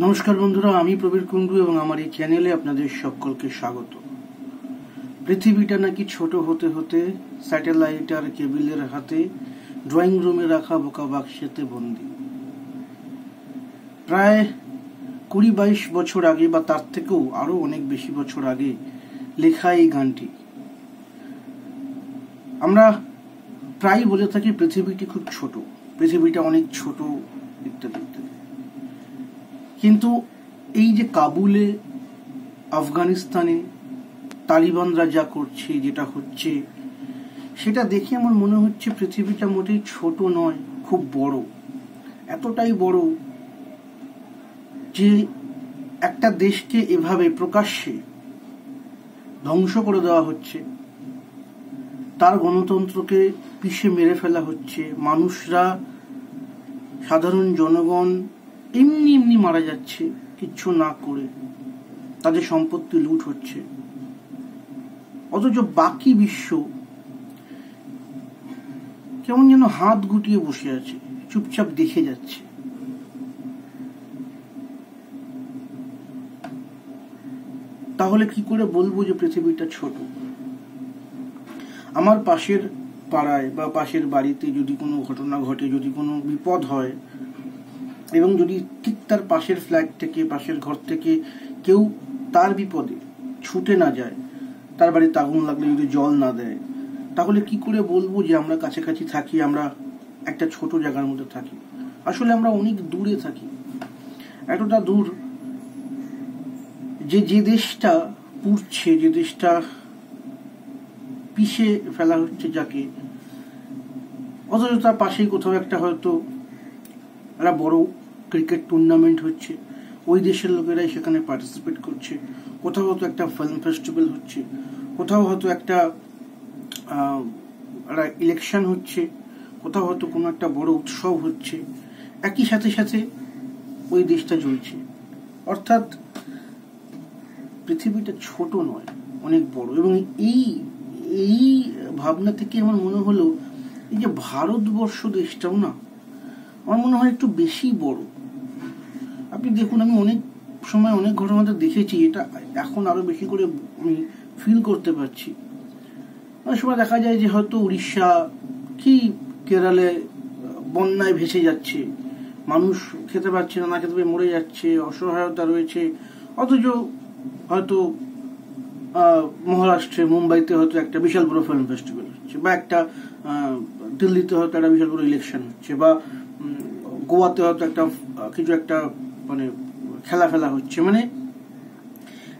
নমস্কার বন্ধুরা, আমি প্রবীর কুণ্ডু এবং আমার এই চ্যানেলে আপনাদের সকলকে স্বাগত। পৃথিবীটা নাকি ছোট হতে হতে স্যাটেলাইট আর কেবিলের হাতে ড্রয়িং রুমে রাখা বোকা বাক্সেতে বন্দি। প্রায় কুড়ি বাইশ বছর আগে বা তার থেকেও আরও অনেক বেশি বছর আগে লেখা এই গানটি। আমরা প্রায় বলে থাকি পৃথিবীটি খুব ছোট, পৃথিবীটা অনেক ছোট, ইত্যাদি ইত্যাদি। কিন্তু এই যে কাবুলে, আফগানিস্তানে তালিবানরা যা করছে, যেটা হচ্ছে, সেটা দেখে আমার মনে হচ্ছে পৃথিবীটা মোটেই ছোট নয়, খুব বড়। এতটাই বড় যে একটা দেশকে এভাবে প্রকাশ্যে ধ্বংস করে দেওয়া হচ্ছে, তার গণতন্ত্রকে পিষে মেরে ফেলা হচ্ছে, মানুষরা, সাধারণ জনগণ এমনি এমনি মারা যাচ্ছে, কিচ্ছু না করে। তাদের সম্পত্তি লুট হচ্ছে। অথচ বাকি বিশ্ব কেমন যেন হাত গুটিয়ে বসে আছে, চুপচাপ দেখে যাচ্ছে। তাহলে কি করে বলব যে পৃথিবীটা ছোট? আমার পাশের পাড়ায় বা পাশের বাড়িতে যদি কোনো ঘটনা ঘটে, যদি কোনো বিপদ হয় এবং যদি ঠিক তার পাশের ফ্ল্যাট থেকে, পাশের ঘর থেকে কেউ তার বিপদে ছুটে না যায়, তার বাড়িতে আগুন লাগলে যদি জল না দেয়, তাহলে কি করে বলব যে আমরা কাছাকাছি থাকি, আমরা একটা ছোট জায়গার মধ্যে থাকি? আসলে আমরা অনেক দূরে থাকি। এতটা দূর যে যে দেশটা পুড়ছে, যে দেশটা পিষে ফেলা হচ্ছে যাকে, অথচ তার পাশেই কোথাও একটা হয়তো একটা বড় ক্রিকেট টুর্নামেন্ট হচ্ছে, ওই দেশের লোকেরাই সেখানে পার্টিসিপেট করছে। কোথাও হয়তো একটা ফিল্ম ফেস্টিভ্যাল হচ্ছে, কোথাও হয়তো একটা ইলেকশন হচ্ছে, কোথাও হয়তো কোনো একটা বড় উৎসব হচ্ছে। একই সাথে সাথে ওই দেশটা চলছে অর্থাৎ পৃথিবীটা ছোট নয়, অনেক বড়। এবং এই এই ভাবনা থেকে আমার মনে হলো, এই যে ভারতবর্ষ দেশটাও না, আমার মনে হয় একটু বেশি বড়। আপনি দেখুন, আমি অনেক সময় অনেক ঘটনাতে দেখেছি, এটা এখন আরও বেশি করে আমি ফিল করতে পারছি। অনেক সময় দেখা যায় যে হয়তো উড়িষ্যা কি কেরালে বন্যায় ভেসে যাচ্ছে, মানুষ খেতে পারছে না না খেতে পেয়ে মরে যাচ্ছে, অসহায়তা রয়েছে, অথচ হয়তো মহারাষ্ট্রে, মুম্বাইতে হয়তো একটা বিশাল বড় ফিল্ম ফেস্টিভ্যাল হচ্ছে, বা একটা দিল্লিতে হয়তো একটা বিশাল বড় ইলেকশন হচ্ছে, বা গোয়াতে হয়তো একটা কিছু একটা মানে খেলা ফেলা হচ্ছে। মানে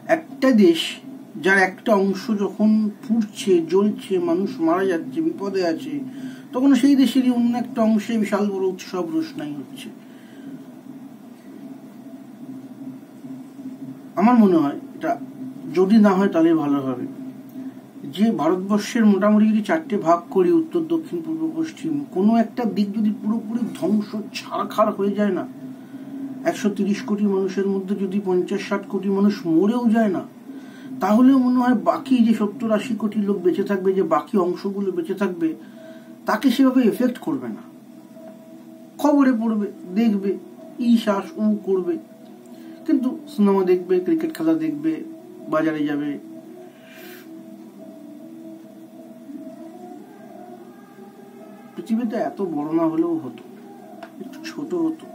একটা দেশ যার একটা অংশ যখন পুড়ছে, জ্বলছে, মানুষ মারা যাচ্ছে, বিপদে আছে, তখন সেই দেশেরই অন্য একটা অংশে বিশাল বড় উৎসব রোশনাই হচ্ছে। আমার মনে হয় এটা যদি না হয় তাহলে ভালো হবে। যে ভারতবর্ষের মোটামুটি যদি চারটে ভাগ করি, উত্তর, দক্ষিণ, পূর্ব, পশ্চিম, কোনো একটা দিক যদি পুরোপুরি ধ্বংস, ছাড়খাড় হয়ে যায় না একশো তিরিশ কোটি মানুষের মধ্যে যদি পঞ্চাশ ষাট কোটি মানুষ মরেও যায় না তাহলে মনে হয় বাকি যে সত্তর আশি কোটি লোক বেঁচে থাকবে, যে বাকি অংশগুলো বেঁচে থাকবে, তাকে সেভাবে এফেক্ট করবে না। খবরে পড়বে, দেখবে, ই শ্বাস উ করবে। কিন্তু সিনেমা দেখবে, ক্রিকেট খেলা দেখবে, বাজারে যাবে। পৃথিবীতে এত বড় না হলেও হতো, একটু ছোট হতো।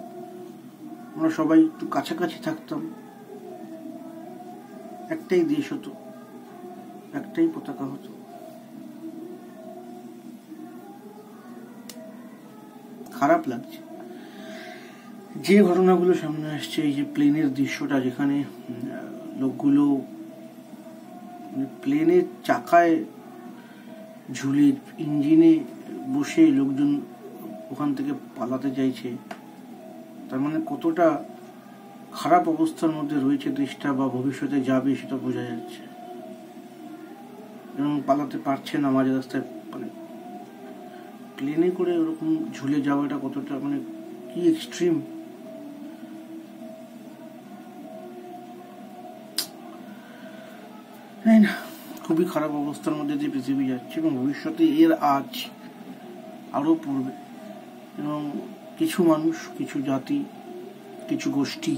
আমরা সবাই একটু কাছাকাছি থাকতাম। একটাই দেশ হতো, একটাই পতাকা হতো। খারাপ লাগছে। যে ঘটনাগুলো সামনে আসছে, এই যে প্লেনের দৃশ্যটা যেখানে লোকগুলো প্লেনের চাকায় ঝুলে ইঞ্জিনে বসে লোকজন ওখান থেকে পালাতে চাইছে। তার মানে কতটা খারাপ অবস্থার মধ্যে রয়েছে দেশটা বা ভবিষ্যতে যাবে সেটা বোঝা যাচ্ছে। এবং পালাতে পারছে না মাঝে রাস্তায় মানে প্লেনে করে ওরকম ঝুলে যাওয়াটা কতটা মানে কি এক্সট্রিম না, খুবই খারাপ অবস্থার মধ্যে দিয়ে পৃথিবী যাচ্ছে এবং ভবিষ্যতে এর আজ আরও পড়বে। এবং কিছু মানুষ, কিছু জাতি, কিছু গোষ্ঠী,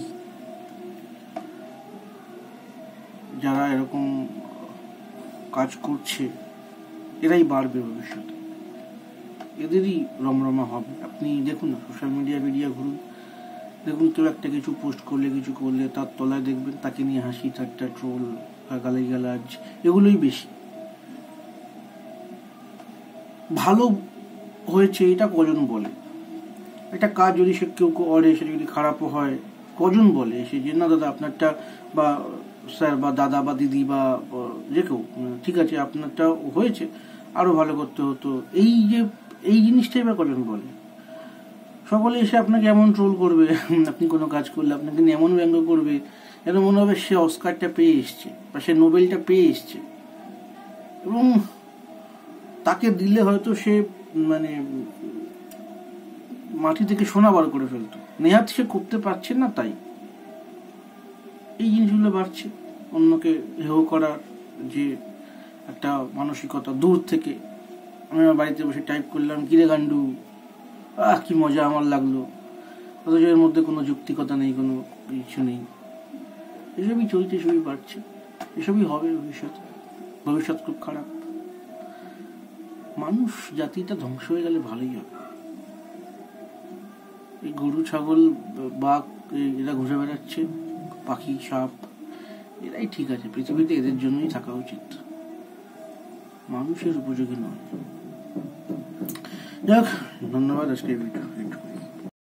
যারা এরকম কাজ করছে, এরাই বাড়বে ভবিষ্যতে। এদেরই রমরমা হবে। আপনি দেখুন না, সোশ্যাল মিডিয়া মিডিয়া ঘুরুন। দেখুন, কেউ একটা কিছু পোস্ট করলে, কিছু করলে তার তলায় দেখবেন, তাকে নিয়ে হাসি, ঠাট্টা, ট্রোল গালাই গালাজ, এগুলোই বেশি। ভালো হয়েছে এটা কজন বলে? একটা কাজ যদি সে কেউ করে, সেটা যদি খারাপও হয়, কজন বলে? সে যে, না, দাদা, আপনারটা বা স্যার বা দাদা বা দিদি বা যে কেউ ঠিক আছে, আপনারটা হয়েছে, আরও ভালো করতে হতো। এই যে, এই জিনিসটাই বা কজন বলে? সকলে এসে আপনাকে এমন ট্রোল করবে, আপনি কোনো কাজ করলে আপনাকে এমন ব্যঙ্গ করবে, যেন মনে হবে সে অস্কারটা পেয়ে এসছে বা সে নোবেলটা পেয়ে এসছে। এবং তাকে দিলে হয়তো সে মানে মাটি থেকে সোনা বার করে ফেলতো। নেহাত সে করতে পারছে না তাই। এই জিনিসগুলো বাড়ছে। অন্যকে হেহ করার যে একটা মানসিকতা দূর থেকে। আমি আমার বাড়িতে বসে টাইপ করলাম, কিরে গান্ডু? আহ, কি মজা আমার লাগল। অথচ এর মধ্যে কোনো যুক্তিকতা নেই, কোনো কিছু নেই। এসবই চলছে, এসবই বাড়ছে। এসবই হবে ভবিষ্যতে ভবিষ্যৎ খুব খারাপ। মানুষ জাতিটা ধ্বংস হয়ে গেলে ভালোই হবে। এই গরু, ছাগল, বাঘ, এরা ঘুরে বেড়াচ্ছে, পাখি, সাপ, এরাই ঠিক আছে। পৃথিবীতে এদের জন্যই থাকা উচিত। মানুষের উপযোগী নয়। যাক, ধন্যবাদ আজকে ভিডিও।